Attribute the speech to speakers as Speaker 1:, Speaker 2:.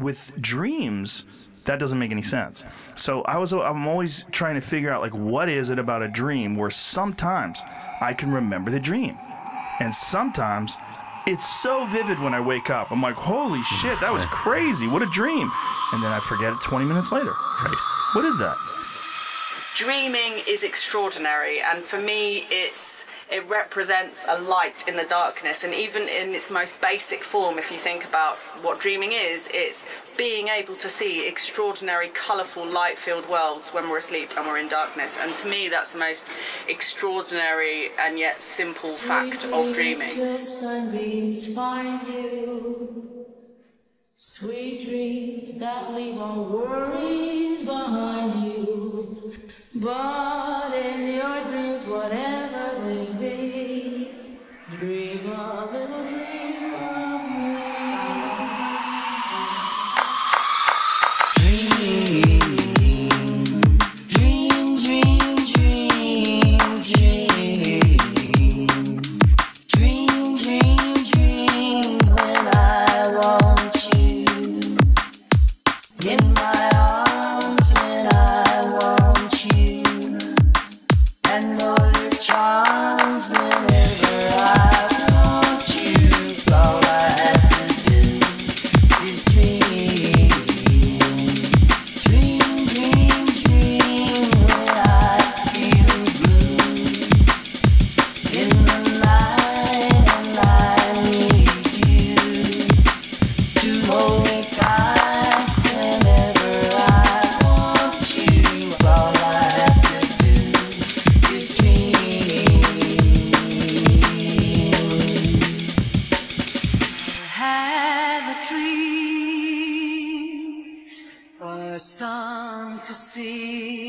Speaker 1: with dreams, that doesn't make any sense. So I was I'm always trying to figure out like what is it about a dream where sometimes I can remember the dream, and sometimes it's so vivid when I wake up. I'm like, holy shit, that was crazy. What a dream. And then I forget it 20 minutes later.
Speaker 2: Right.
Speaker 1: What is that?
Speaker 3: Dreaming is extraordinary, and for me, it's it represents a light in the darkness. And even in its most basic form, if you think about what dreaming is, it's being able to see extraordinary, colourful, light-filled worlds when we're asleep and we're in darkness. And to me, that's the most extraordinary and yet simple fact of dreaming.
Speaker 4: Till sunbeams find you. Sweet dreams that leave all worries behind you. But
Speaker 5: charms a song to sing.